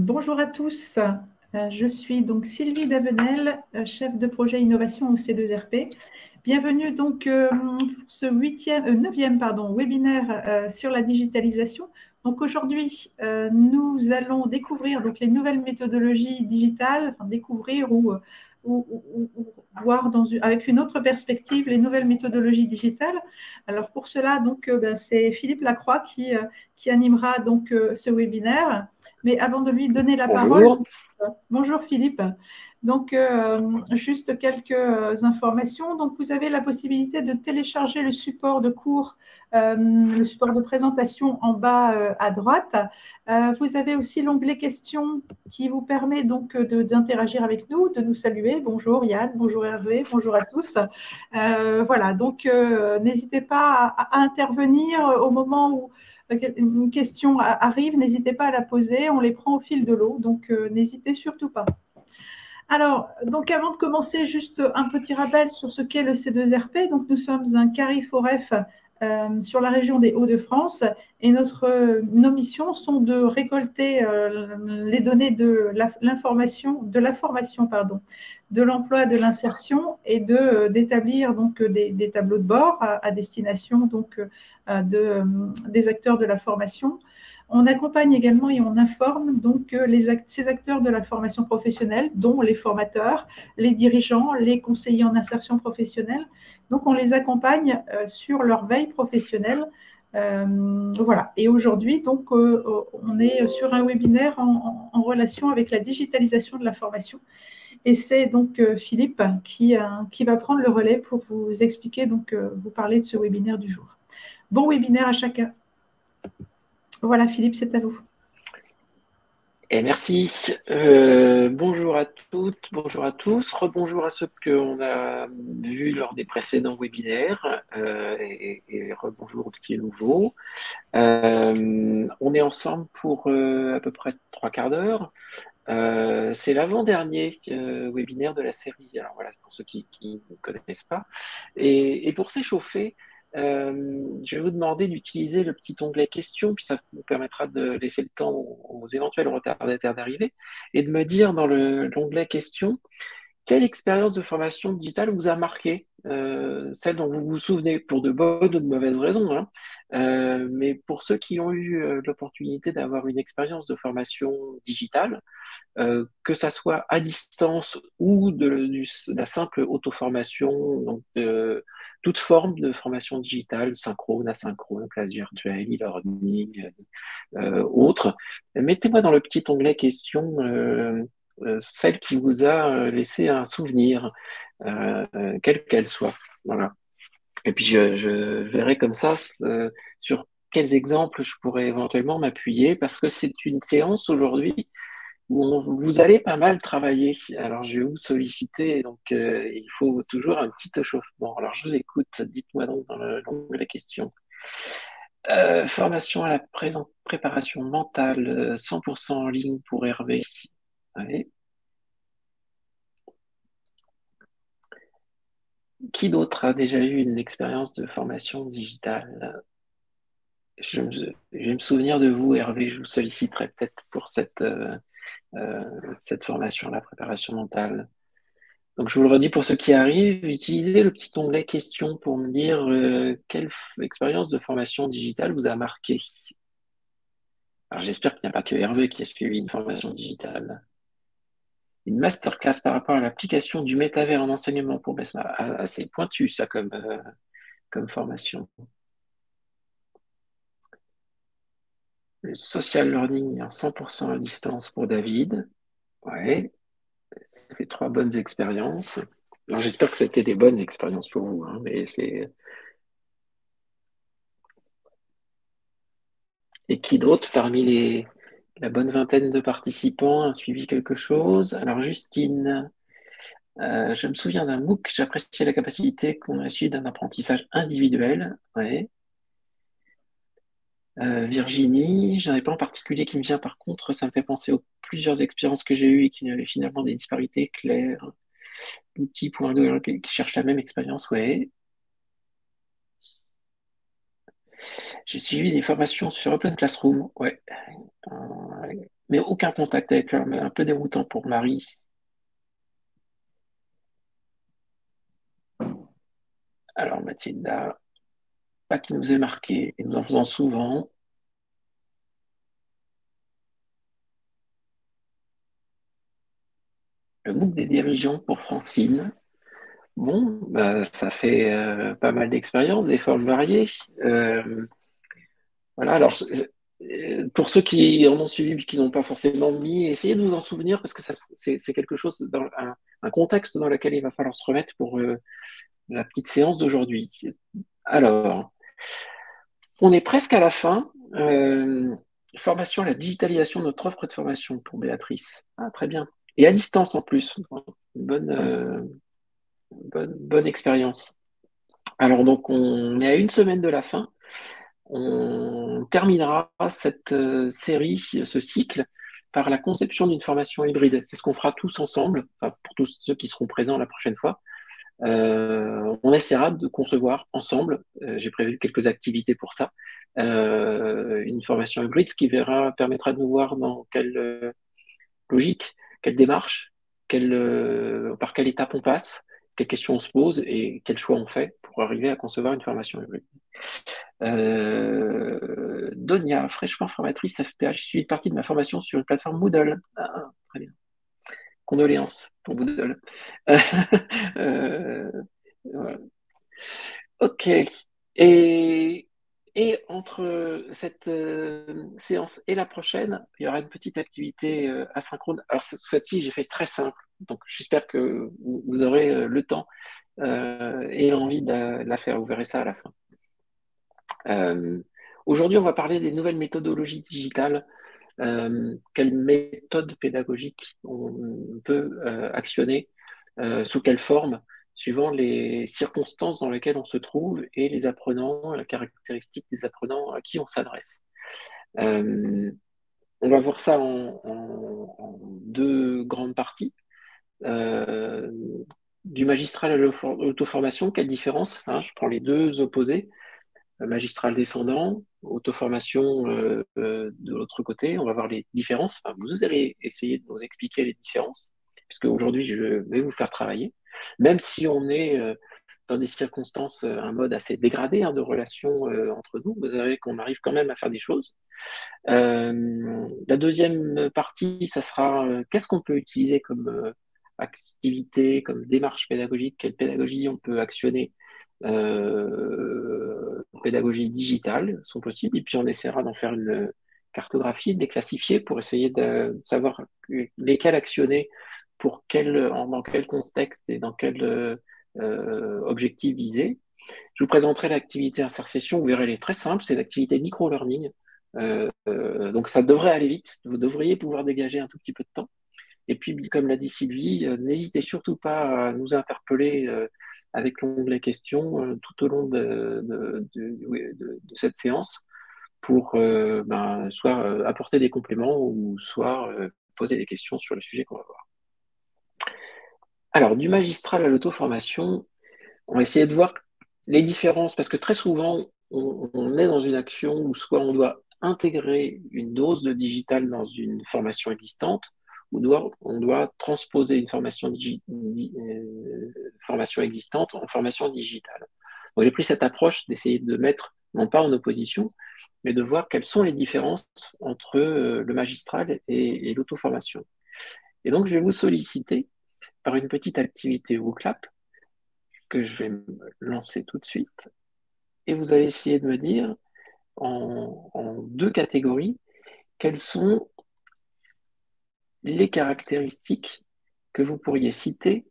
Bonjour à tous. Euh, je suis donc Sylvie Davenel, euh, chef de projet innovation au C2RP. Bienvenue donc euh, pour ce huitième, neuvième pardon, webinaire sur la digitalisation. Donc aujourd'hui, nous allons découvrir les nouvelles méthodologies digitales, découvrir ou, voir avec une autre perspective les nouvelles méthodologies digitales. Alors pour cela, donc ben, c'est Philippe Lacroix qui, qui animera donc ce webinaire. Mais avant de lui donner la parole, bonjour Philippe. Donc, euh, juste quelques informations. Donc, vous avez la possibilité de télécharger le support de cours, euh, le support de présentation en bas euh, à droite. vous avez aussi l'onglet questions qui vous permet donc d'interagir avec nous, de nous saluer. Bonjour Yann, bonjour Hervé, bonjour à tous. voilà, donc n'hésitez pas à, intervenir au moment où une question arrive, n'hésitez pas à la poser, on les prend au fil de l'eau, donc euh, n'hésitez surtout pas. Alors, donc avant de commencer, juste un petit rappel sur ce qu'est le C2RP. Donc, nous sommes un CARIFOREF euh, sur la région des Hauts-de-France et notre, nos missions sont de récolter euh, les données de l'information, de la formation, pardon, de l'emploi, de l'insertion et de d'établir des, tableaux de bord à, destination des acteurs de la formation. On accompagne également et on informe donc les, ces acteurs de la formation professionnelle, dont les formateurs, les dirigeants, les conseillers en insertion professionnelle. Donc, on les accompagne euh, sur leur veille professionnelle. Euh, voilà. Et aujourd'hui, donc, euh, on est sur un webinaire en, en, relation avec la digitalisation de la formation. Et c'est donc Philippe qui, qui va prendre le relais pour vous expliquer, donc, vous parler de ce webinaire du jour. Bon webinaire à chacun. Voilà, Philippe, c'est à vous. Et merci. Euh, bonjour à toutes, bonjour à tous. Rebonjour à ceux qu'on a vus lors des précédents webinaires euh, et, rebonjour aux petits nouveaux. Euh, on est ensemble pour à peu près trois quarts d'heure. c'est l'avant-dernier webinaire de la série. Alors voilà, pour ceux qui, ne connaissent pas. Et, et pour s'échauffer, je vais vous demander d'utiliser le petit onglet questions, puis ça vous permettra de laisser le temps aux éventuels retardataires d'arriver, et de me dire dans l'onglet questions, quelle expérience de formation digitale vous a marqué? Euh, Celle dont vous vous souvenez pour de bonnes ou de mauvaises raisons, hein. euh, mais pour ceux qui ont eu l'opportunité d'avoir une expérience de formation digitale, que ça soit à distance ou de, de la simple auto-formation, donc de, toute forme de formation digitale, synchrone, asynchrone, classe virtuelle, e-learning, euh, autres. Mettez-moi dans le petit onglet questions euh, euh, celle qui vous a laissé un souvenir, quelle qu'elle soit. Voilà. Et puis je verrai comme ça sur quels exemples je pourrais éventuellement m'appuyer, parce que c'est une séance aujourd'hui vous allez pas mal travailler. Alors, je vais vous solliciter, donc euh, il faut toujours un petit échauffement. Alors, je vous écoute, dites-moi donc dans la question. Euh, formation à la préparation mentale, 100% en ligne pour Hervé. Qui d'autre a déjà eu une expérience de formation digitale? Je, vais me souvenir de vous, Hervé, je vous solliciterai peut-être pour cette, euh, euh, cette formation, la préparation mentale. Donc, je vous le redis pour ceux qui arrivent, utilisez le petit onglet questions pour me dire euh, quelle expérience de formation digitale vous a marqué. Alors, j'espère qu'il n'y a pas que Hervé qui a suivi une formation digitale. Une masterclass par rapport à l'application du métavers en enseignement pour BESMA. Assez pointu, ça, comme, euh, comme formation. Social learning en 100% à distance pour David. Ouais, ça fait trois bonnes expériences. Alors j'espère que c'était des bonnes expériences pour vous, hein, mais c'est. Et qui d'autre parmi les la bonne vingtaine de participants a suivi quelque chose? Alors Justine, euh, je me souviens d'un MOOC, j'appréciais la capacité qu'on a suivi d'un apprentissage individuel. Ouais. Euh, Virginie, j'en ai pas en particulier qui me vient par contre, ça me fait penser aux plusieurs expériences que j'ai eues et qui avaient finalement des disparités claires. L'outil pour un qui cherche la même expérience, ouais. J'ai suivi des formations sur Open Classroom, ouais. mais aucun contact avec eux, un peu déroutant pour Marie. Alors Mathilda, pas qui nous ait marqué, et nous en faisons souvent. Le MOOC des dirigeants pour Francine. Bon, bah, ça fait euh, pas mal d'expériences, des formes variées. Euh, voilà, alors euh, pour ceux qui en ont suivi mais qui n'ont pas forcément mis, essayez de vous en souvenir parce que c'est quelque chose, dans un, contexte dans lequel il va falloir se remettre pour la petite séance d'aujourd'hui. Alors, on est presque à la fin. formation à la digitalisation de notre offre de formation pour Béatrice. Ah, très bien. Et à distance en plus. bonne, bonne, expérience. Alors donc on est à une semaine de la fin. On terminera cette euh, série, ce cycle, par la conception d'une formation hybride. C'est ce qu'on fera tous ensemble, pour tous ceux qui seront présents la prochaine fois. Euh, on essaiera de concevoir ensemble, euh, j'ai prévu quelques activités pour ça, une formation hybride, ce qui verra, permettra de nous voir dans quelle logique, quelle démarche, par quelle étape on passe, quelles questions on se pose et quels choix on fait pour arriver à concevoir une formation hybride. Euh, Donia, fraîchement formatrice FPH, je suis partie de ma formation sur une plateforme Moodle. Ah, très bien. Condoléances pour Moodle. Euh, ok. Et, et entre cette euh, séance et la prochaine, il y aura une petite activité asynchrone. Alors, cette fois-ci, j'ai fait très simple. Donc, j'espère que vous, aurez euh, le temps euh, et l'envie de, la faire. Vous verrez ça à la fin. Euh, aujourd'hui, on va parler des nouvelles méthodologies digitales. Quelles méthodes pédagogiques on peut actionner, sous quelle forme, suivant les circonstances dans lesquelles on se trouve et les apprenants, la caractéristique des apprenants à qui on s'adresse. on va voir ça en deux grandes parties. Euh, du magistral à l'auto-formation, quelle différence hein, Je prends les deux opposés. Euh, magistral descendant, auto-formation euh, de l'autre côté. On va voir les différences. vous allez essayer de nous expliquer les différences, puisque aujourd'hui, je vais vous faire travailler. Même si on est dans des circonstances, un mode assez dégradé hein, de relation entre nous, vous savez qu'on arrive quand même à faire des choses. la deuxième partie, ça sera qu'est-ce qu'on peut utiliser comme activité, comme démarche pédagogique, quelle pédagogie on peut actionner, euh, pédagogie digitale sont possibles, et puis on essaiera d'en faire une cartographie, de les classifier pour essayer de savoir lesquels actionner pour quel, dans quel contexte et dans quel euh, objectif viser. Je vous présenterai l'activité insertion, vous verrez, elle est très simple, c'est l'activité micro-learning. Euh, donc ça devrait aller vite, vous devriez pouvoir dégager un tout petit peu de temps. Et puis, comme l'a dit Sylvie, euh, n'hésitez surtout pas à nous interpeller euh, avec l'onglet questions euh, tout au long de, cette séance pour ben, soit apporter des compléments ou soit poser des questions sur le sujet qu'on va voir. Alors, du magistral à l'auto-formation, on va essayer de voir les différences, parce que très souvent, on, est dans une action où soit on doit intégrer une dose de digital dans une formation existante, on doit, on doit transposer une formation, euh, formation existante en formation digitale. Donc j'ai pris cette approche d'essayer de mettre, non pas en opposition, mais de voir quelles sont les différences entre euh, le magistral et, l'auto-formation. Et donc je vais vous solliciter par une petite activité WooClap que je vais lancer tout de suite. Et vous allez essayer de me dire en deux catégories quelles sont les caractéristiques que vous pourriez citer.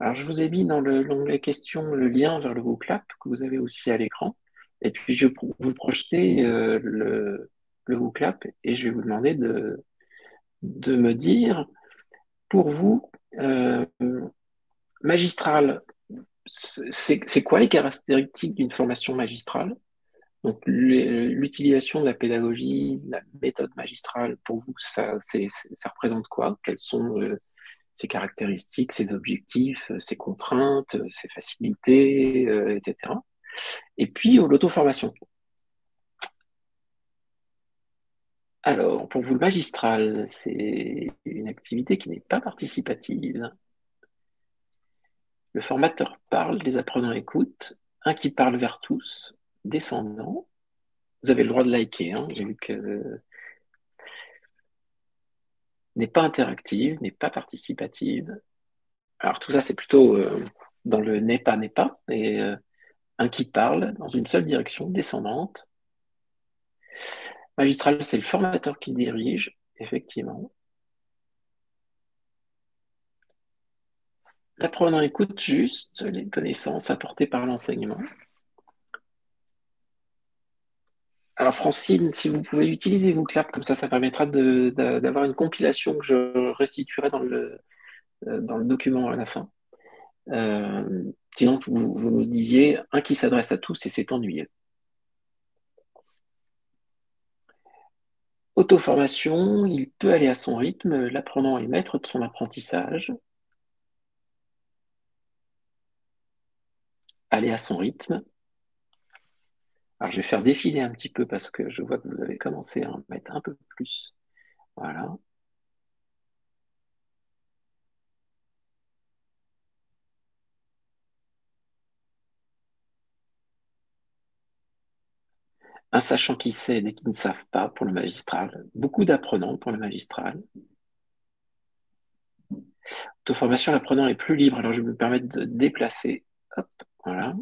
Alors, je vous ai mis dans l'onglet questions le lien vers le WooClap que vous avez aussi à l'écran. Et puis, je vais vous projeter euh, le, le et je vais vous demander de, de me dire, pour vous, euh, magistral, c'est quoi les caractéristiques d'une formation magistrale? Donc, l'utilisation de la pédagogie, la méthode magistrale, pour vous, ça, représente quoi? Quelles sont euh, ses caractéristiques, ses objectifs, ses contraintes, ses facilités, euh, etc. Et puis, l'auto-formation. Alors, pour vous, le magistral, c'est une activité qui n'est pas participative. Le formateur parle, les apprenants écoutent, un qui parle vers tous, descendant. Vous avez le droit de liker, hein. j'ai vu que n'est pas interactive, n'est pas participative. Alors tout ça, c'est plutôt euh, dans le n'est pas, n'est pas, et euh, un qui parle dans une seule direction, descendante. Magistral, c'est le formateur qui dirige, effectivement. L'apprenant écoute juste les connaissances apportées par l'enseignement. Alors Francine, si vous pouvez utiliser clap comme ça, ça permettra d'avoir une compilation que je restituerai dans le, euh, document à la fin. Euh, sinon, vous, vous, nous disiez un qui s'adresse à tous et c'est ennuyeux. Auto-formation, il peut aller à son rythme, l'apprenant est maître de son apprentissage. Aller à son rythme. Alors, je vais faire défiler un petit peu parce que je vois que vous avez commencé à en mettre un peu plus. Voilà. Un sachant qui sait et qui ne savent pas pour le magistral. Beaucoup d'apprenants pour le magistral. Auto-formation, l'apprenant est plus libre. Alors, je vais me permettre de déplacer. Hop, voilà.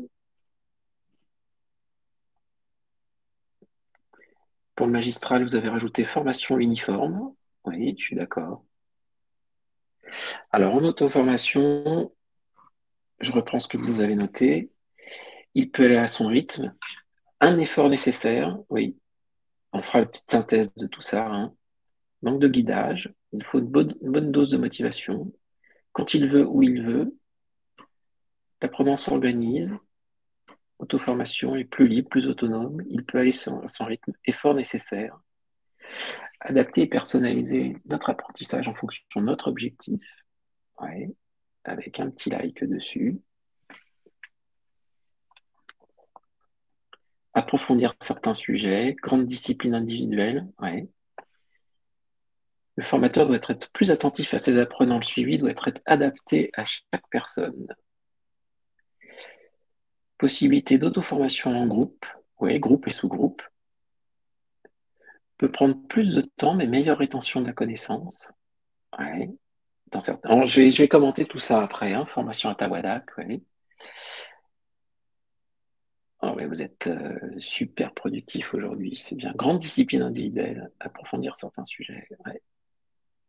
Pour le magistral, vous avez rajouté formation uniforme. Oui, je suis d'accord. Alors, en auto-formation, je reprends ce que vous avez noté. Il peut aller à son rythme. Un effort nécessaire, oui. On fera une petite synthèse de tout ça. Hein. Manque de guidage. Il faut une bonne, dose de motivation. Quand il veut, où il veut. L'apprenant s'organise auto-formation est plus libre, plus autonome, il peut aller à son rythme, effort nécessaire, adapter et personnaliser notre apprentissage en fonction de notre objectif, avec un petit like dessus. Approfondir certains sujets, grande discipline individuelle, Le formateur doit être plus attentif à ses apprenants, le suivi doit être adapté à chaque personne. Possibilité d'auto-formation en groupe, oui, groupe et sous-groupe. Peut prendre plus de temps, mais meilleure rétention de la connaissance. Ouais. Dans certains... je, vais, commenter tout ça après, hein, formation à Tawadak, oui. Oh, vous êtes euh, super productif aujourd'hui, c'est bien. Grande discipline individuelle, approfondir certains sujets.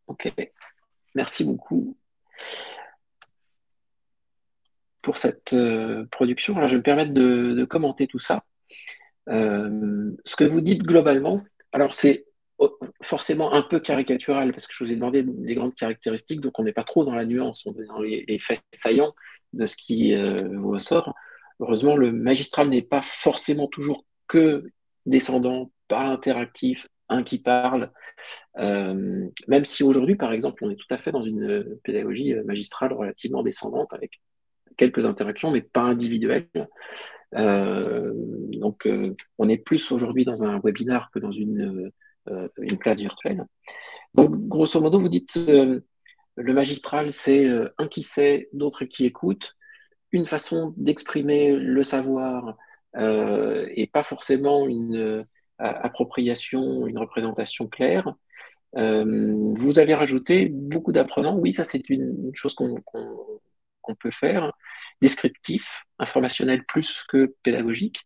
Ok, merci beaucoup pour cette euh, production. Alors, je vais me permettre de, commenter tout ça. Euh, ce que vous dites globalement, alors c'est forcément un peu caricatural parce que je vous ai demandé les grandes caractéristiques, donc on n'est pas trop dans la nuance, on est dans les, faits saillants de ce qui euh, vous ressort. Heureusement, le magistral n'est pas forcément toujours que descendant, pas interactif, un qui parle. même si aujourd'hui, par exemple, on est tout à fait dans une pédagogie magistrale relativement descendante avec quelques interactions, mais pas individuelles. Euh, donc, euh, on est plus aujourd'hui dans un webinar que dans une, euh, une classe virtuelle. Donc, grosso modo, vous dites le magistral, c'est un qui sait, d'autres qui écoutent, une façon d'exprimer le savoir et pas forcément une appropriation, une représentation claire. vous avez rajouté beaucoup d'apprenants. Oui, ça c'est une, chose qu'on qu'on peut faire, descriptif, informationnel plus que pédagogique.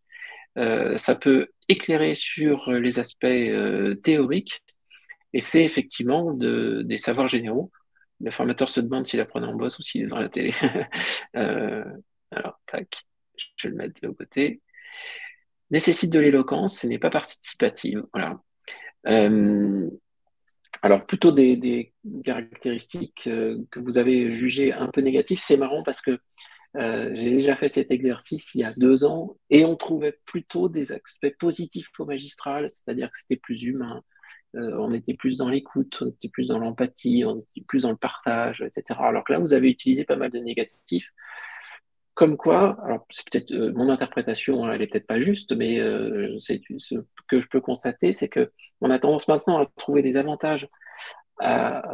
Euh, ça peut éclairer sur les aspects euh, théoriques et c'est effectivement des savoirs généraux. Le formateur se demande s'il apprenant en bosse ou s'il est la télé. Euh, alors, tac, je vais le mettre de côté. Nécessite de l'éloquence, ce n'est pas participative. Voilà. Alors, plutôt des, caractéristiques euh, que vous avez jugées un peu négatives. C'est marrant parce que euh, j'ai déjà fait cet exercice il y a deux ans et on trouvait plutôt des aspects positifs au magistral, c'est-à-dire que c'était plus humain, euh, on était plus dans l'écoute, on était plus dans l'empathie, on était plus dans le partage, etc. Alors que là, vous avez utilisé pas mal de négatifs. Comme quoi, alors c'est peut-être mon interprétation, hein, elle est peut-être pas juste, mais c'est que je peux constater, c'est qu'on a tendance maintenant à trouver des avantages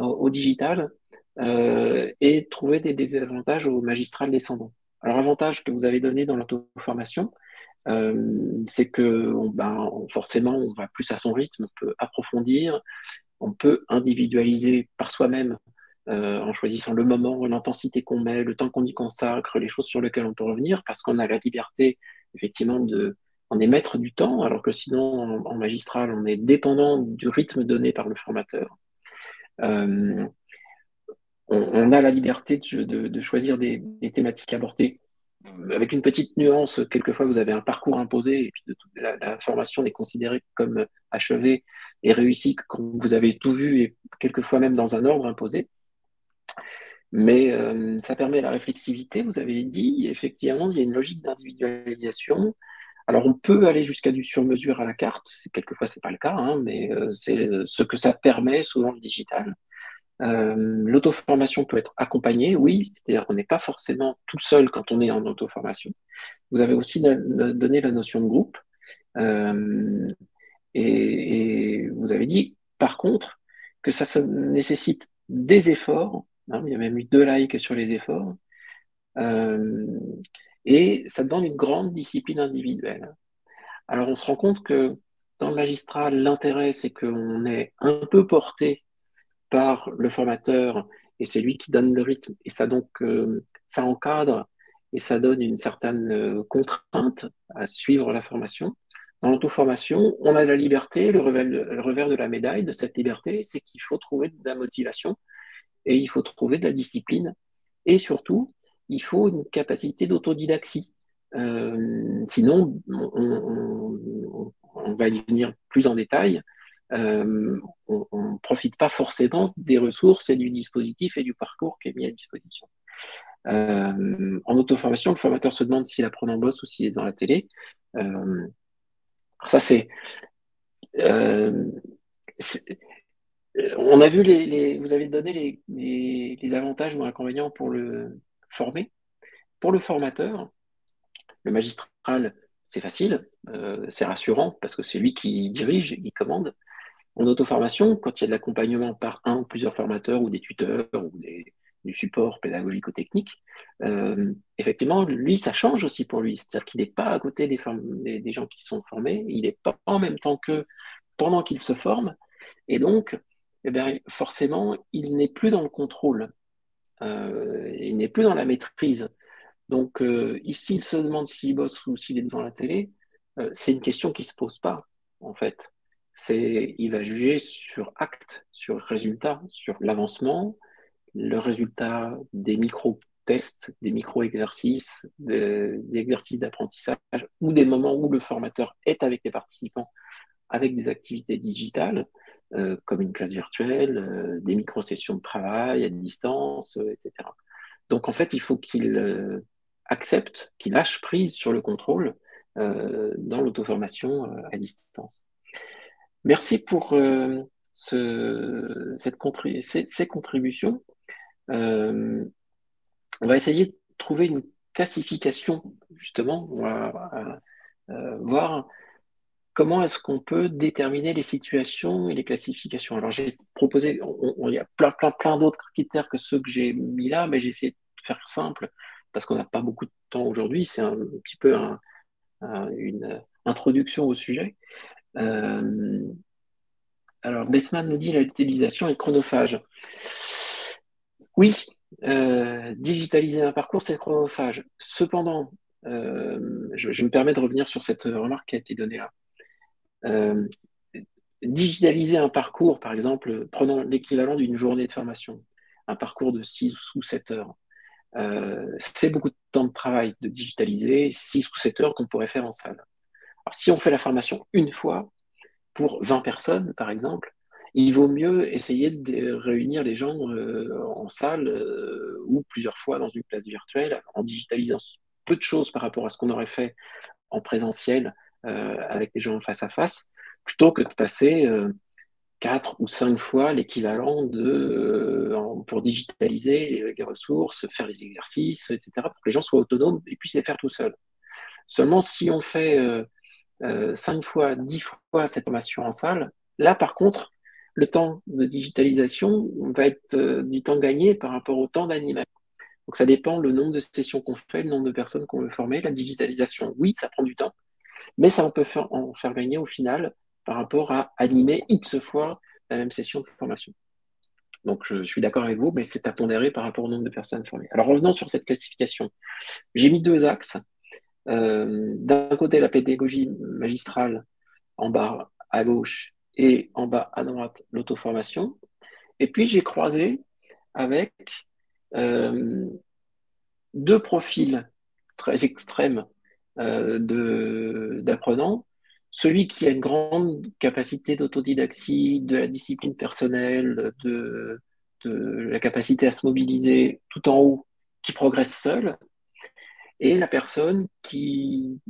au, digital euh, et trouver des désavantages au magistral descendant. Alors, l'avantage que vous avez donné dans l'auto-formation, euh, c'est que ben, forcément, on va plus à son rythme, on peut approfondir, on peut individualiser par soi-même euh, en choisissant le moment, l'intensité qu'on met, le temps qu'on y consacre, les choses sur lesquelles on peut revenir, parce qu'on a la liberté, effectivement, de, on est du temps, alors que sinon, en, magistral, on est dépendant du rythme donné par le formateur. Euh, on, a la liberté de, choisir des, thématiques abordées avec une petite nuance, quelquefois vous avez un parcours imposé et puis la, formation est considérée comme achevée et réussie quand vous avez tout vu et quelquefois même dans un ordre imposé. Mais euh, ça permet la réflexivité, vous avez dit, effectivement, il y a une logique d'individualisation. Alors on peut aller jusqu'à du sur-mesure à la carte, quelquefois c'est pas le cas, hein, mais euh, c'est ce que ça permet souvent le digital. Euh, l'auto-formation peut être accompagnée, oui, c'est-à-dire qu'on n'est pas forcément tout seul quand on est en auto-formation. Vous avez aussi donné la notion de groupe. Euh, et, vous avez dit, par contre, que ça nécessite des efforts. Hein, il y a même eu deux likes sur les efforts. Euh, et ça demande une grande discipline individuelle. Alors on se rend compte que dans le magistral, l'intérêt, c'est qu'on est un peu porté par le formateur et c'est lui qui donne le rythme. Et ça donc, euh, ça encadre et ça donne une certaine euh, contrainte à suivre la formation. Dans l'auto-formation, on a la liberté, le revers, le revers, de la médaille de cette liberté, c'est qu'il faut trouver de la motivation et il faut trouver de la discipline. Et surtout, il faut une capacité d'autodidaxie. Euh, sinon, on, va y venir plus en détail, euh, on ne profite pas forcément des ressources et du dispositif et du parcours qui est mis à disposition. Euh, en auto-formation, le formateur se demande s'il apprend en boss ou s'il est dans la télé. Ça, c'est. On a vu les, vous avez donné les, les, avantages ou inconvénients pour le former. Pour le formateur, le magistral, c'est facile, c'est rassurant parce que c'est lui qui dirige, il commande. En auto-formation, quand il y a de l'accompagnement par un ou plusieurs formateurs ou des tuteurs ou du support pédagogico-technique, euh, effectivement, lui, ça change aussi pour lui. C'est-à-dire qu'il n'est pas à côté des, des, gens qui sont formés, il n'est pas en même temps que pendant qu'il se forme, et donc, eh bien, forcément, il n'est plus dans le contrôle, euh, il n'est plus dans la maîtrise. Donc, euh, ici, il se demande s'il bosse ou s'il est devant la télé, c'est une question qui ne se pose pas, en fait. C'est il va juger sur acte, sur résultat, sur l'avancement, le résultat des micro-tests, des micro-exercices, des, exercices d'apprentissage ou des moments où le formateur est avec les participants avec des activités digitales, euh, comme une classe virtuelle, euh, des micro-sessions de travail à distance, euh, etc. Donc en fait, il faut qu'il accepte, qu'il lâche prise sur le contrôle dans l'auto-formation à distance. Merci pour ce, cette ces, contributions. On va essayer de trouver une classification, justement. On va voir comment est-ce qu'on peut déterminer les situations et les classifications? Alors j'ai proposé, il y a plein, d'autres critères que ceux que j'ai mis là, mais j'ai essayé de faire simple parce qu'on n'a pas beaucoup de temps aujourd'hui. C'est un, petit peu une introduction au sujet. Euh, alors, Bessman nous dit la l'utilisation est chronophage. Oui, euh, digitaliser un parcours, c'est chronophage. Cependant, euh, je, me permets de revenir sur cette remarque qui a été donnée là. Digitaliser un parcours, par exemple, prenant l'équivalent d'une journée de formation, un parcours de 6 ou 7 heures, c'est beaucoup de temps de travail de digitaliser 6 ou 7 heures qu'on pourrait faire en salle. Alors, si on fait la formation une fois, pour 20 personnes, par exemple, il vaut mieux essayer de réunir les gens euh, en salle euh, ou plusieurs fois dans une classe virtuelle en digitalisant peu de choses par rapport à ce qu'on aurait fait en présentiel euh, avec les gens face à face, plutôt que de passer quatre ou cinq fois l'équivalent de pour digitaliser les ressources, faire les exercices, etc., pour que les gens soient autonomes et puissent les faire tout seuls. Seulement si on fait cinq fois, dix fois cette formation en salle, là, par contre, le temps de digitalisation va être du temps gagné par rapport au temps d'animation. Donc, ça dépend le nombre de sessions qu'on fait, le nombre de personnes qu'on veut former. La digitalisation, oui, ça prend du temps, mais ça, on peut en faire gagner au final par rapport à animer X fois la même session de formation. Donc, je, suis d'accord avec vous, mais c'est à pondérer par rapport au nombre de personnes formées. Alors, revenons sur cette classification. J'ai mis deux axes. Euh, d'un côté, la pédagogie magistrale en bas à gauche et en bas à droite, l'auto-formation. Et puis, j'ai croisé avec euh, deux profils très extrêmes euh, d'apprenants. Celui qui a une grande capacité d'autodidaxie, de la discipline personnelle, de, la capacité à se mobiliser tout en haut, qui progresse seul, et la personne qui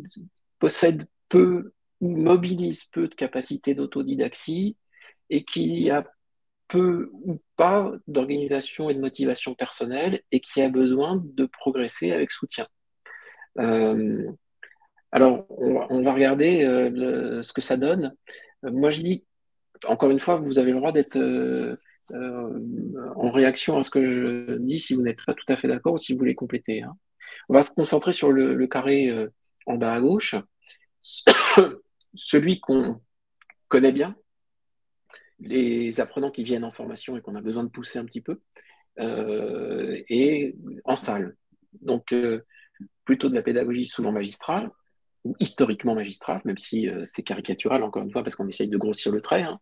possède peu ou mobilise peu de capacité d'autodidaxie et qui a peu ou pas d'organisation et de motivation personnelle et qui a besoin de progresser avec soutien. Euh, alors, on va, regarder euh, ce que ça donne. Euh, moi, je dis, encore une fois, vous avez le droit d'être en réaction à ce que je dis si vous n'êtes pas tout à fait d'accord ou si vous voulez compléter. Hein. On va se concentrer sur le carré en bas à gauche. Celui qu'on connaît bien, les apprenants qui viennent en formation et qu'on a besoin de pousser un petit peu, euh, et en salle. Donc, euh, plutôt de la pédagogie souvent magistrale, historiquement magistrale, même si euh, c'est caricatural, encore une fois, parce qu'on essaye de grossir le trait, hein,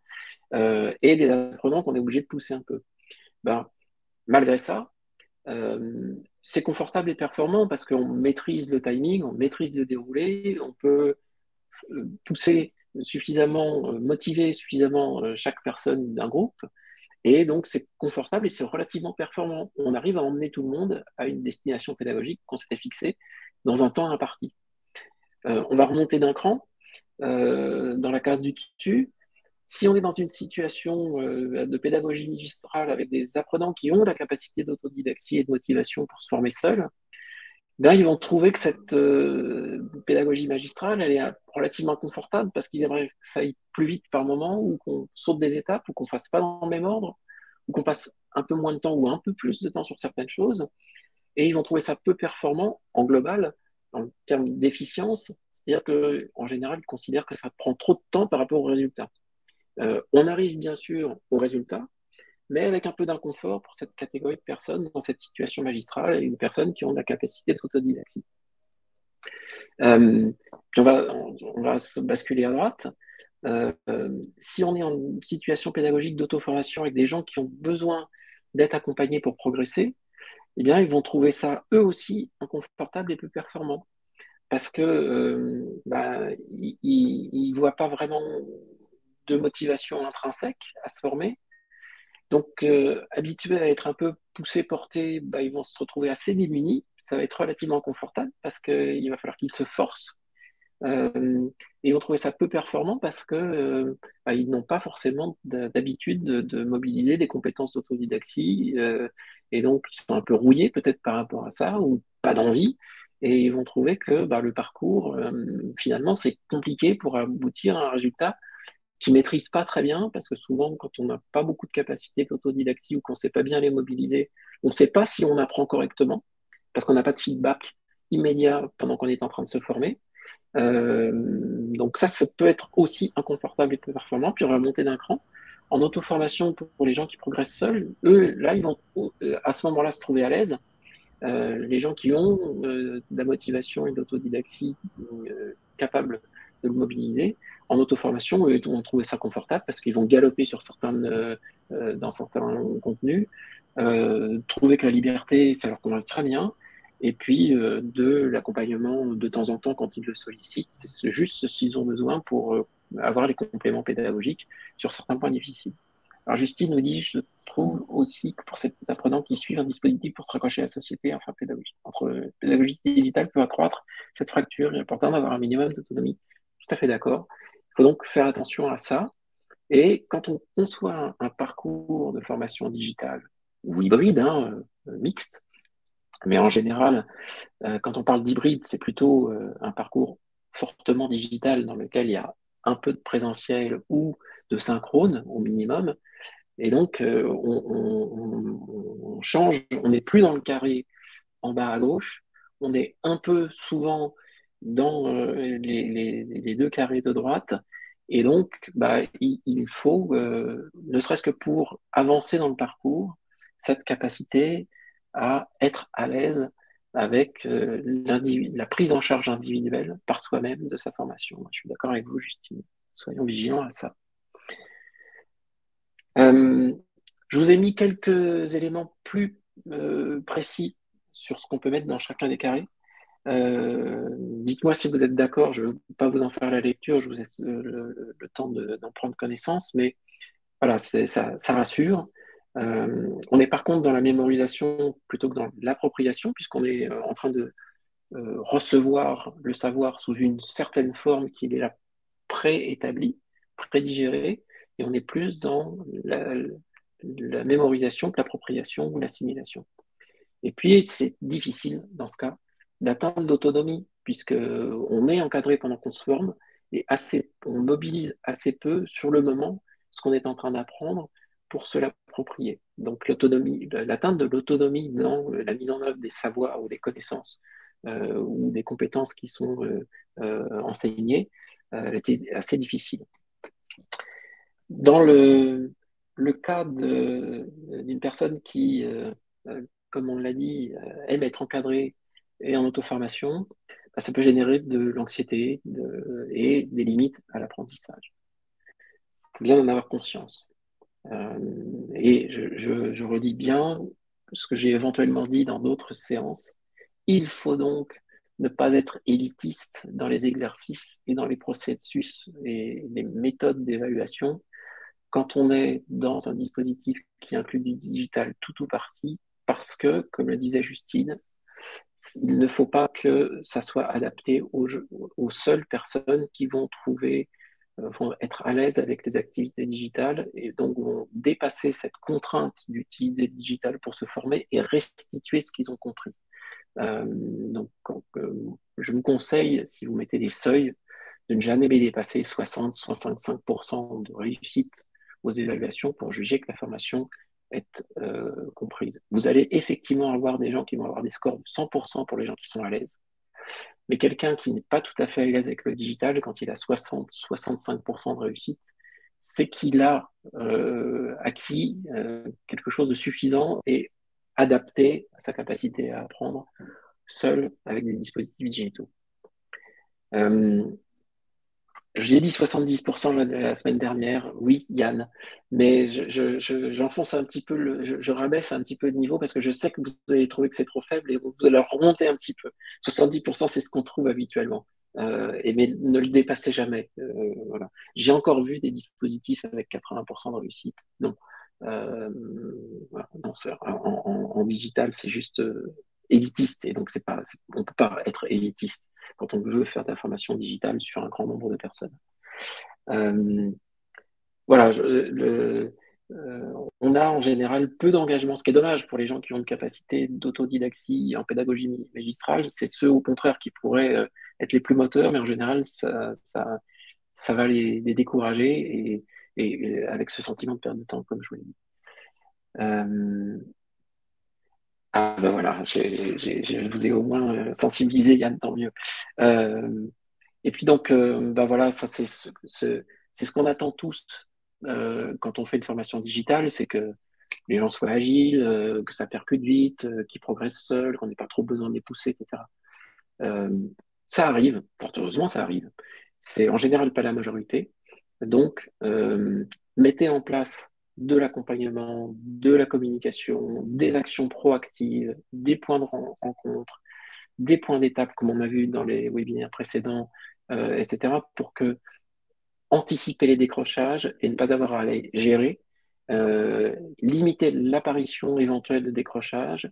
et des apprenants qu'on est obligé de pousser un peu. Ben, malgré ça, c'est confortable et performant parce qu'on maîtrise le timing, on maîtrise le déroulé, on peut pousser suffisamment euh, motivé, suffisamment euh, chaque personne d'un groupe. Et donc, c'est confortable et c'est relativement performant. On arrive à emmener tout le monde à une destination pédagogique qu'on s'était fixée dans un temps imparti. Euh, on va remonter d'un cran dans la case du dessus. Si on est dans une situation de pédagogie magistrale avec des apprenants qui ont la capacité d'autodidaxie et de motivation pour se former seuls, ben, ils vont trouver que cette euh, pédagogie magistrale, elle est relativement confortable parce qu'ils aimeraient que ça aille plus vite par moment, ou qu'on saute des étapes, ou qu'on fasse pas dans le même ordre, ou qu'on passe un peu moins de temps ou un peu plus de temps sur certaines choses. Et ils vont trouver ça peu performant en global, en termes d'efficience, c'est-à-dire qu'en général, ils considèrent que ça prend trop de temps par rapport au résultat. Euh, on arrive bien sûr au résultat, mais avec un peu d'inconfort pour cette catégorie de personnes dans cette situation magistrale et une personne qui ont la capacité d'autodidaxie. Euh, puis on va, on, va se basculer à droite. Euh, si on est en situation pédagogique d'auto-formation avec des gens qui ont besoin d'être accompagnés pour progresser, eh bien, ils vont trouver ça eux aussi inconfortable et plus performant. Parce que euh, bah, ils ne voient pas vraiment de motivation intrinsèque à se former. Donc, euh, habitués à être un peu poussés, portés, bah, ils vont se retrouver assez démunis. Ça va être relativement confortable parce qu'il va falloir qu'ils se forcent. Euh, et ils vont trouver ça peu performant parce qu'ils euh, bah, n'ont pas forcément d'habitude de, mobiliser des compétences d'autodidaxie. et donc, ils sont un peu rouillés peut-être par rapport à ça ou pas d'envie. Et ils vont trouver que bah, le parcours, finalement, c'est compliqué pour aboutir à un résultat qui ne maîtrisent pas très bien, parce que souvent, quand on n'a pas beaucoup de capacité d'autodidaxie ou qu'on sait pas bien les mobiliser, on ne sait pas si on apprend correctement, parce qu'on n'a pas de feedback immédiat pendant qu'on est en train de se former. Euh, donc ça, ça peut être aussi inconfortable et peu performant. Puis on va monter d'un cran. En auto-formation, pour, les gens qui progressent seuls, eux, là, ils vont à ce moment-là se trouver à l'aise. Euh, les gens qui ont euh, de la motivation et de l'autodidaxie capables de le mobiliser, en auto-formation, eux vont trouver ça confortable parce qu'ils vont galoper sur certains, euh, euh, dans certains contenus, euh, trouver que la liberté, ça leur convient très bien, et puis de l'accompagnement de temps en temps quand ils le sollicitent, c'est juste s'ils ont besoin pour avoir les compléments pédagogiques sur certains points difficiles. Alors Justine nous dit, je trouve aussi que pour ces apprenants qui suivent un dispositif pour se raccrocher à la société, enfin pédagogie, entre pédagogie digitale peut accroître cette fracture, il est important d'avoir un minimum d'autonomie. Tout à fait d'accord. Il faut donc faire attention à ça. Et quand on conçoit un, parcours de formation digitale ou hybride, hein, euh, mixte, mais en général, euh, quand on parle d'hybride, c'est plutôt euh, un parcours fortement digital dans lequel il y a un peu de présentiel ou de synchrone au minimum. Et donc, euh, on, change, on n'est plus dans le carré en bas à gauche, on est un peu souvent dans les, deux carrés de droite. Et donc, bah, il, faut, ne serait-ce que pour avancer dans le parcours, cette capacité à être à l'aise avec la prise en charge individuelle par soi-même de sa formation. Je suis d'accord avec vous, Justine. Soyons vigilants à ça. Euh, je vous ai mis quelques éléments plus euh, précis sur ce qu'on peut mettre dans chacun des carrés. Euh, dites-moi si vous êtes d'accord, je ne veux pas vous en faire la lecture, je vous laisse le, temps d'en prendre connaissance, mais voilà, ça, rassure. On est par contre dans la mémorisation plutôt que dans l'appropriation, puisqu'on est en train de recevoir le savoir sous une certaine forme qui est là préétablie, prédigérée, et on est plus dans la, mémorisation que l'appropriation ou l'assimilation. Et puis, c'est difficile, dans ce cas, d'atteindre l'autonomie, puisqu'on est encadré pendant qu'on se forme, et assez, on mobilise assez peu sur le moment ce qu'on est en train d'apprendre pour se l'approprier. Donc l'atteinte de l'autonomie dans la mise en œuvre des savoirs ou des connaissances euh, ou des compétences qui sont euh, euh, enseignées était assez difficile. Dans le, cas d'une personne qui, euh, euh, comme on l'a dit, euh, aime être encadrée et en auto-formation, bah, ça peut générer de l'anxiété et des limites à l'apprentissage. Il faut bien en avoir conscience. Et je, redis bien ce que j'ai éventuellement dit dans d'autres séances. Il faut donc ne pas être élitiste dans les exercices et dans les processus et les méthodes d'évaluation quand on est dans un dispositif qui inclut du digital tout ou partie, parce que, comme le disait Justine, il ne faut pas que ça soit adapté aux, seules personnes qui vont trouver, euh, vont être à l'aise avec les activités digitales et donc vont dépasser cette contrainte d'utiliser le digital pour se former et restituer ce qu'ils ont compris. Euh, donc, euh, je vous conseille, si vous mettez des seuils, de ne jamais dépasser 60-65% de réussite aux évaluations pour juger que la formation est euh, comprise. Vous allez effectivement avoir des gens qui vont avoir des scores de 100% pour les gens qui sont à l'aise. Mais quelqu'un qui n'est pas tout à fait à l'aise avec le digital, quand il a 60-65% de réussite, c'est qu'il a euh, acquis euh, quelque chose de suffisant et adapté à sa capacité à apprendre seul avec des dispositifs digitaux. J'ai dit 70% la, semaine dernière, oui, Yann, mais j'enfonce je, un petit peu, le, je, rabaisse un petit peu le niveau parce que je sais que vous allez trouver que c'est trop faible et vous allez remonter un petit peu. 70%, c'est ce qu'on trouve habituellement, euh, et, mais ne le dépassez jamais. Euh, voilà. J'ai encore vu des dispositifs avec 80% de réussite. Non, euh, non en, en, digital, c'est juste euh, élitiste et donc c'est pas, on peut pas être élitiste quand on veut faire de la formation digitale sur un grand nombre de personnes. Euh, voilà, euh, on a en général peu d'engagement, ce qui est dommage pour les gens qui ont une capacité d'autodidaxie en pédagogie magistrale. C'est ceux, au contraire, qui pourraient euh, être les plus moteurs, mais en général, ça, ça, va les, décourager et, avec ce sentiment de perte de temps, comme je vous l'ai dit. Ah ben voilà, je vous ai au moins euh, sensibilisé, Yann, tant mieux. Euh, et puis donc, ben voilà, ça c'est ce, ce qu'on attend tous quand on fait une formation digitale, c'est que les gens soient agiles, que ça percute vite, qu'ils progressent seuls, qu'on n'ait pas trop besoin de les pousser, etc. ça arrive, fort heureusement, ça arrive. C'est en général pas la majorité. Donc, mettez en place de l'accompagnement, de la communication, des actions proactives, des points de rencontre, des points d'étape, comme on a vu dans les webinaires précédents, euh, etc., pour que anticiper les décrochages et ne pas avoir à les gérer, euh, limiter l'apparition éventuelle de décrochages,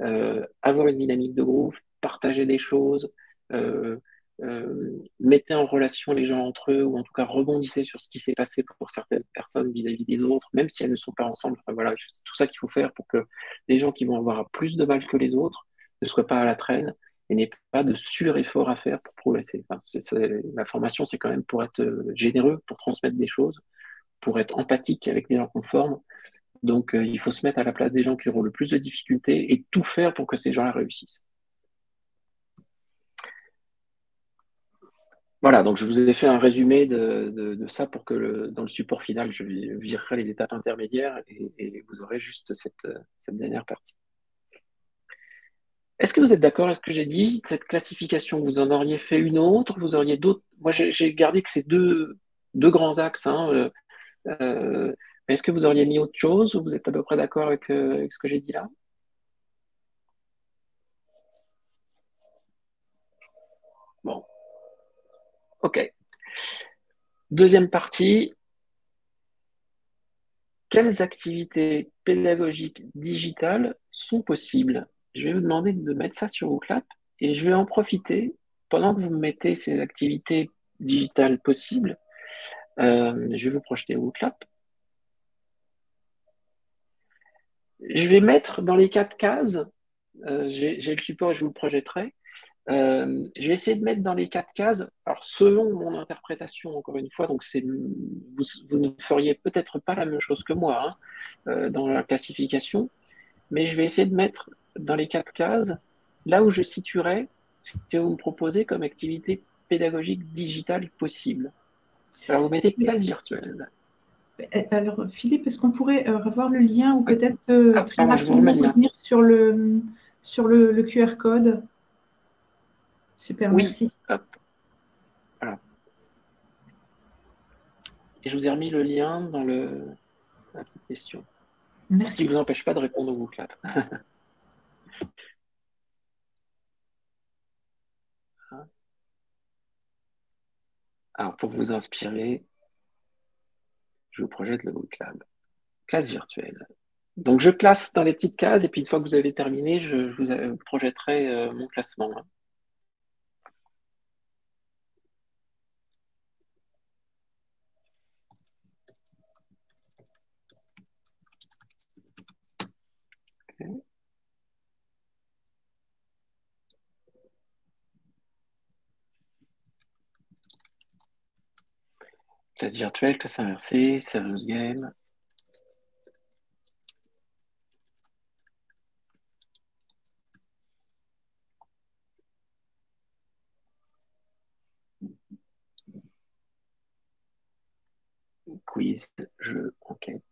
euh, avoir une dynamique de groupe, partager des choses, euh, mettez en relation les gens entre eux, ou en tout cas rebondissez sur ce qui s'est passé pour certaines personnes vis-à-vis des autres, même si elles ne sont pas ensemble. voilà, c'est tout ça qu'il faut faire pour que les gens qui vont avoir plus de mal que les autres ne soient pas à la traîne et n'est pas de sur-effort à faire pour progresser. la formation, c'est quand même pour être généreux, pour transmettre des choses, pour être empathique avec les gens qu'on forme. Donc, euh, il faut se mettre à la place des gens qui auront le plus de difficultés et tout faire pour que ces gens-là réussissent. Voilà, donc je vous ai fait un résumé de, ça pour que dans le support final, je virerai les étapes intermédiaires et, vous aurez juste cette, dernière partie. Est-ce que vous êtes d'accord avec ce que j'ai dit? Cette classification, vous en auriez fait une autre? Vous auriez d'autres? Moi, j'ai gardé que ces deux, deux grands axes. Hein, euh, euh, est-ce que vous auriez mis autre chose? Ou vous êtes à peu près d'accord avec, euh, avec, ce que j'ai dit là Bon. OK. Deuxième partie. Quelles activités pédagogiques digitales sont possibles? Je vais vous demander de mettre ça sur vos et je vais en profiter pendant que vous mettez ces activités digitales possibles. Euh, je vais vous projeter vos. Je vais mettre dans les quatre cases, euh, j'ai le support et je vous le projetterai. Euh, je vais essayer de mettre dans les quatre cases, alors selon mon interprétation, encore une fois, donc vous, vous, ne feriez peut-être pas la même chose que moi hein, euh, dans la classification, mais je vais essayer de mettre dans les quatre cases là où je situerai ce que vous me proposez comme activité pédagogique digitale possible. Alors vous mettez classe virtuelle. Euh, alors, Philippe, est-ce qu'on pourrait revoir le lien ou peut-être euh, ah, revenir sur le, sur le QR code? Super, oui. merci. Voilà. Et je vous ai remis le lien dans le, la petite question. Merci. Ce qui ne vous empêche pas de répondre au boucles. Alors, pour vous inspirer, je vous projette le Lab. Classe virtuelle. Donc, je classe dans les petites cases et puis une fois que vous avez terminé, je, vous projetterai euh, mon classement. Hein. Classe virtuelle, classe inversée, Serious Game. Quiz, jeu, enquête.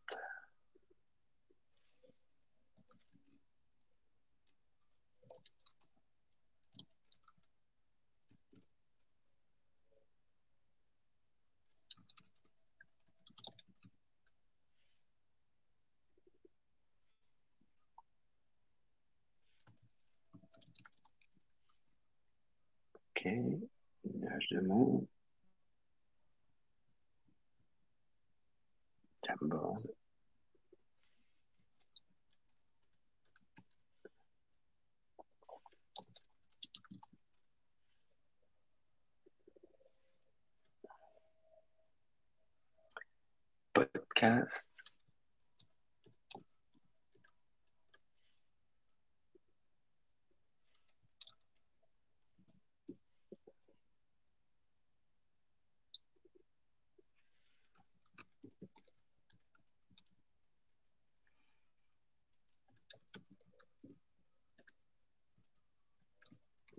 nuage de mots. Jamboard.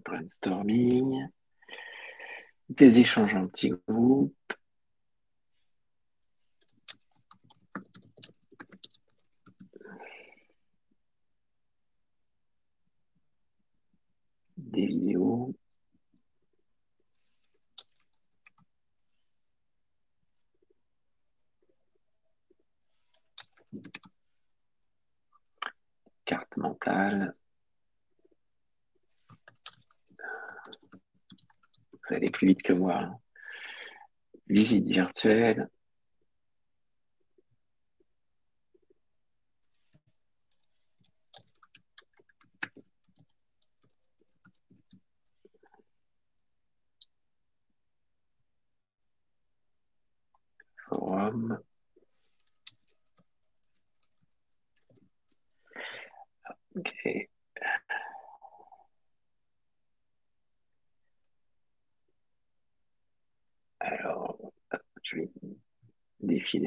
Brainstorming, des échanges en petits groupes. Des vidéos. Carte mentale. Vous allez plus vite que moi. Visite virtuelle. Forum. Ok.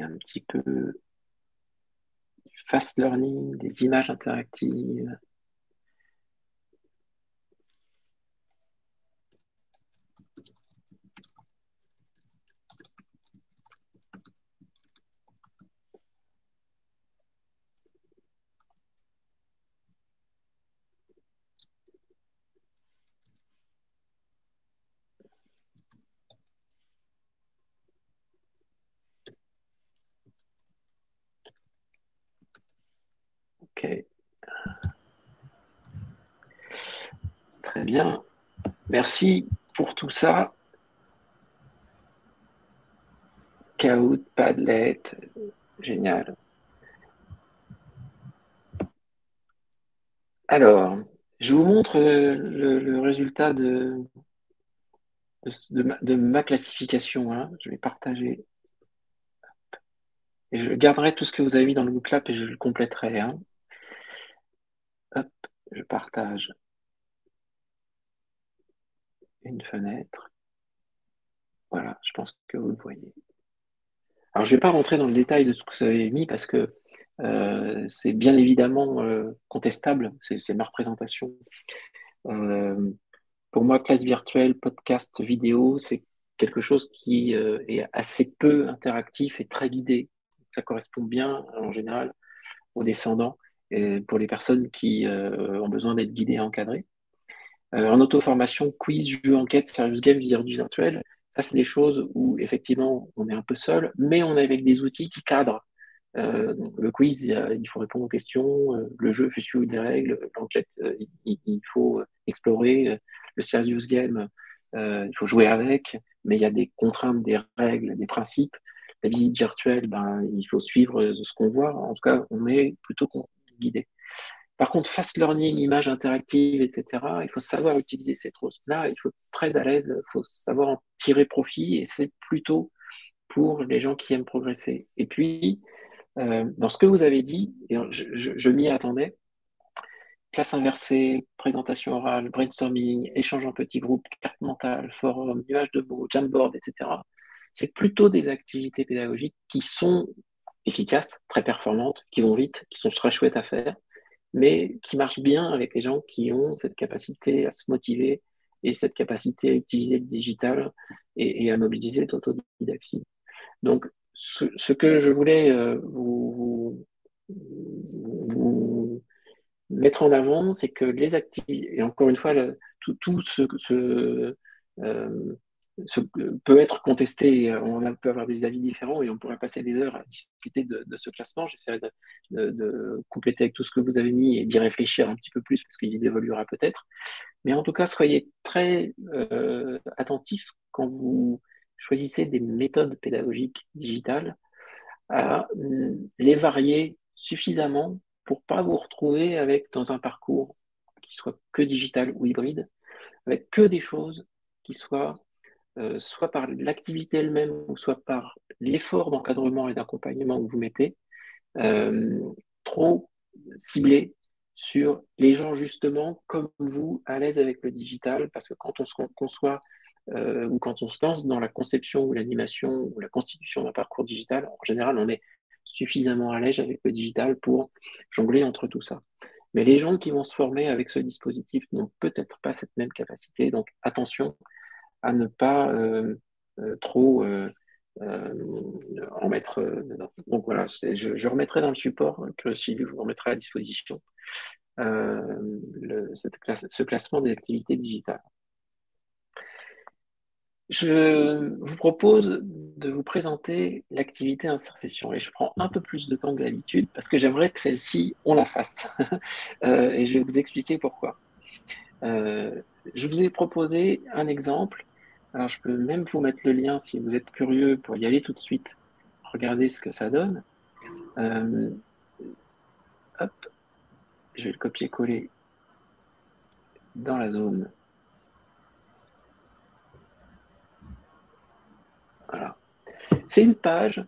Un petit peu. Fast learning, des images interactives. Très bien. Pour tout ça. Kahoot, Padlet, génial. Alors, je vous montre le, résultat de, de, ma, classification. Hein. Je vais partager. Et je garderai tout ce que vous avez mis dans le booklap et je le compléterai. Hein. Hop, je partage une fenêtre. Voilà, je pense que vous le voyez. Alors, je ne vais pas rentrer dans le détail de ce que vous avez mis parce que euh, c'est bien évidemment euh, contestable, c'est ma représentation. Euh, pour moi, classe virtuelle, podcast, vidéo, c'est quelque chose qui est assez peu interactif et très guidé. Ça correspond bien, en général, aux descendants pour les personnes qui ont besoin d'être guidées et encadrées. Euh, en auto-formation, quiz, jeu, enquête, serious game, du virtuel, ça, c'est des choses où effectivement on est un peu seul, mais on est avec des outils qui cadrent. Euh, le quiz, il faut répondre aux questions, le jeu fait suivre des règles, l'enquête, il, faut explorer, le serious game, il faut jouer avec, mais il y a des contraintes, des règles, des principes. La visite virtuelle, ben, il faut suivre ce qu'on voit. En tout cas, on est plutôt guider. Par contre, fast learning, images interactives, etc., il faut savoir utiliser ces choses-là, il faut être très à l'aise, il faut savoir en tirer profit, et c'est plutôt pour les gens qui aiment progresser. Et puis, euh, dans ce que vous avez dit, et je, m'y attendais, classe inversée, présentation orale, brainstorming, échange en petits groupes, carte mentale, forum, nuage de mots, jamboard, etc. C'est plutôt des activités pédagogiques qui sont efficaces, très performantes, qui vont vite, qui sont très chouettes à faire, mais qui marchent bien avec les gens qui ont cette capacité à se motiver et cette capacité à utiliser le digital et, à mobiliser l'autodidaxie. Donc, ce, que je voulais euh, vous, mettre en avant, c'est que les activités, et encore une fois, tout, ce, ce euh, peut être contesté, on peut avoir des avis différents et on pourrait passer des heures à discuter de, ce classement. J'essaierai de, compléter avec tout ce que vous avez mis et d'y réfléchir un petit peu plus parce qu'il évoluera peut-être. Mais en tout cas, soyez très euh, attentifs quand vous choisissez des méthodes pédagogiques digitales à mm, les varier suffisamment pour pas vous retrouver avec dans un parcours qui soit que digital ou hybride, avec que des choses qui soient euh, soit par l'activité elle-même, ou soit par l'effort d'encadrement et d'accompagnement que vous mettez, euh, trop ciblé sur les gens justement comme vous à l'aise avec le digital, parce que quand on se conçoit euh, ou quand on se lance dans la conception ou l'animation ou la constitution d'un parcours digital, en général, on est suffisamment à l'aise avec le digital pour jongler entre tout ça. Mais les gens qui vont se former avec ce dispositif n'ont peut-être pas cette même capacité, donc attention, à ne pas euh, euh, trop euh, en mettre dedans. Donc voilà, je, remettrai dans le support que Sylvie vous remettra à disposition ce classement des activités digitales. Je vous propose de vous présenter l'activité insertion et je prends un peu plus de temps que d'habitude parce que j'aimerais que celle-ci, on la fasse. et je vais vous expliquer pourquoi. je vous ai proposé un exemple alors, je peux même vous mettre le lien si vous êtes curieux pour y aller tout de suite. Regardez ce que ça donne. Euh, hop, je vais le copier-coller dans la zone. Voilà. C'est une page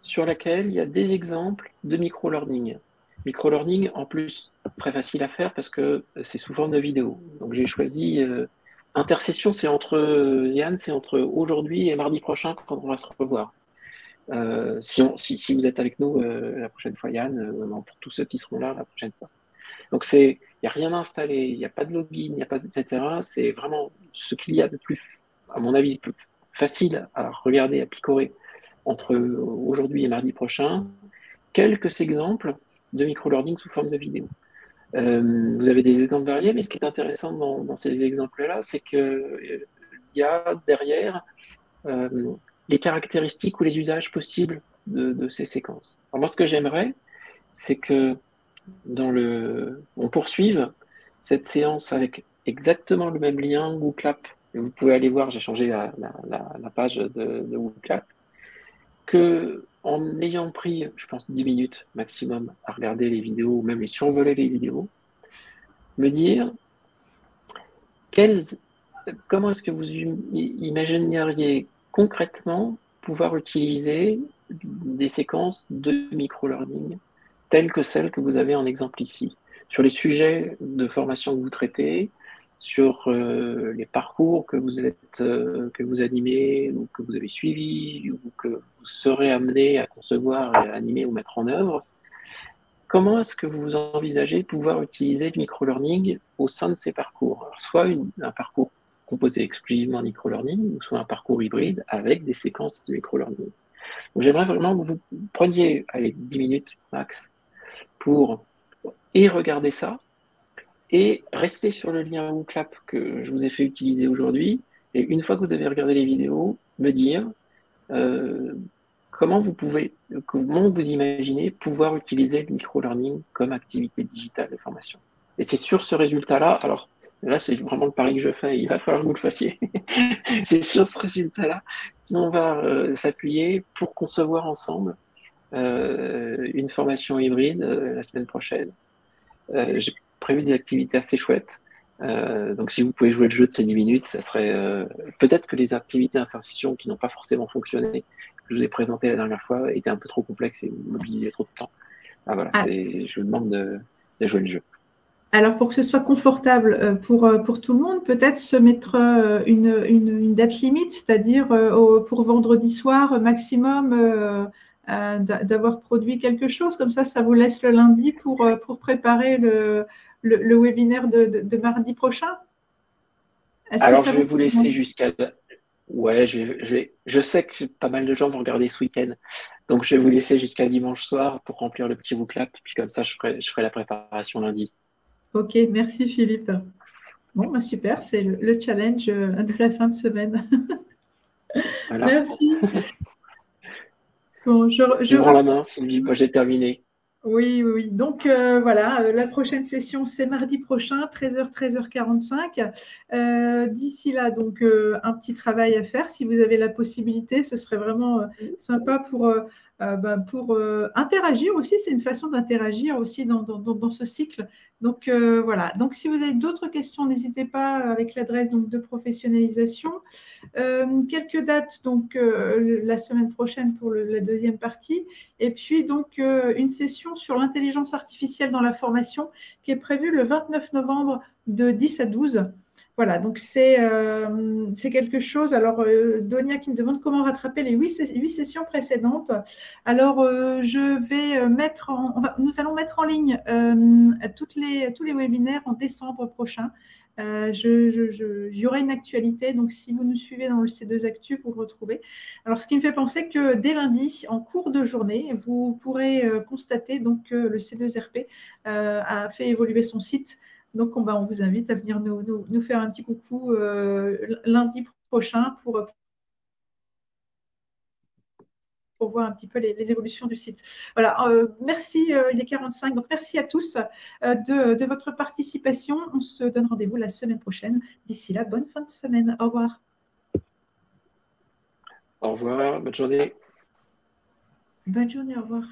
sur laquelle il y a des exemples de micro-learning. Micro-learning, en plus, très facile à faire parce que c'est forme de vidéo. Donc, j'ai choisi euh, Intercession, c'est entre Yann, c'est entre aujourd'hui et mardi prochain quand on va se revoir. si, on, si, vous êtes avec nous la prochaine fois, Yann, pour tous ceux qui seront là la prochaine fois. Donc, il n'y a rien à installer, il n'y a pas de login, il n'y a pas de, etc. C'est vraiment ce qu'il y a de plus, à mon avis, plus facile à regarder, à picorer entre aujourd'hui et mardi prochain. Quelques exemples de micro-learning sous forme de vidéo. Euh, vous avez des exemples variés, mais ce qui est intéressant dans, ces exemples-là, c'est qu'il euh, y a derrière euh, les caractéristiques ou les usages possibles de, ces séquences. Alors moi, ce que j'aimerais, c'est que dans le, on poursuive cette séance avec exactement le même lien WooClap. vous pouvez aller voir, j'ai changé la, page de, de WooClap, que en ayant pris, je pense, 10 minutes maximum à regarder les vidéos ou même les survoler les vidéos, me dire comment est-ce que vous imagineriez concrètement pouvoir utiliser des séquences de micro-learning telles que celles que vous avez en exemple ici, sur les sujets de formation que vous traitez, sur euh, les parcours que vous êtes, euh, que vous animez ou que vous avez suivis ou que vous serez amené à concevoir, à animer ou mettre en œuvre. Comment est-ce que vous envisagez de pouvoir utiliser le microlearning au sein de ces parcours? Soit un parcours composé exclusivement de microlearning, ou soit un parcours hybride avec des séquences de microlearning. J'aimerais vraiment que vous preniez allez, 10 minutes max pour et regarder ça, et restez sur le lien WooClap que je vous ai fait utiliser aujourd'hui. Et une fois que vous avez regardé les vidéos, me dire euh, comment vous pouvez, comment vous imaginez pouvoir utiliser le micro-learning comme activité digitale de formation. Et c'est sur ce résultat-là, alors là c'est vraiment le pari que je fais, il va falloir que vous le fassiez. c'est sur ce résultat-là qu'on va euh, s'appuyer pour concevoir ensemble euh, une formation hybride la semaine prochaine prévu des activités assez chouettes. Euh, donc si vous pouvez jouer le jeu de ces 10 minutes, ça serait euh, peut-être que les activités d'insertion qui n'ont pas forcément fonctionné, que je vous ai présenté la dernière fois, étaient un peu trop complexes et mobilisaient trop de temps. Ah, voilà, ah. je vous demande de, jouer le jeu. Alors pour que ce soit confortable euh, pour, pour tout le monde, peut-être se mettre une, une, date limite, c'est-à-dire pour vendredi soir maximum. d'avoir produit quelque chose. Comme ça, ça vous laisse le lundi pour, pour préparer le, le, webinaire de, mardi prochain? Alors, je vais vous laisser jusqu'à. Ouais, je, vais, je, sais que pas mal de gens vont regarder ce week-end. Donc, je vais vous laisser jusqu'à dimanche soir pour remplir le petit bouclap. Puis, comme ça, je ferai, je ferai la préparation lundi. Ok, merci Philippe. Bon, bah, super, c'est le, challenge euh, de la fin de semaine. Merci. Bon, je, je... rends la main, Sylvie. Moi, j'ai terminé. Oui, oui. Donc euh, voilà, euh, la prochaine session, c'est mardi prochain, 13h, 13h45. Euh, d'ici là, donc un petit travail à faire. Si vous avez la possibilité, ce serait vraiment sympa pour euh, ben, pour euh, interagir aussi. C'est une façon d'interagir aussi dans, ce cycle. Donc euh, voilà. Donc si vous avez d'autres questions, n'hésitez pas avec l'adresse de professionnalisation. quelques dates donc la semaine prochaine pour la deuxième partie, et puis donc une session sur l'intelligence artificielle dans la formation qui est prévue le 29 novembre de 10 à 12. Voilà, donc c'est euh, quelque chose. Alors, euh, Donia qui me demande comment rattraper les huit, sessions précédentes. Alors, euh, je vais mettre en, nous allons mettre en ligne tous les webinaires en décembre prochain. il y aura une actualité, donc si vous nous suivez dans le C2 Actu, vous le retrouvez. Alors, ce qui me fait penser que dès lundi, en cours de journée, vous pourrez constater donc que le C2RP a fait évoluer son site donc, on, on vous invite à venir nous, faire un petit coucou euh, lundi prochain pour, pour voir un petit peu les, évolutions du site. Voilà, euh, merci, euh, il est 45, donc merci à tous de, de, votre participation. On se donne rendez-vous la semaine prochaine. D'ici là, bonne fin de semaine. Au revoir. Au revoir, bonne journée. Bonne journée, au revoir.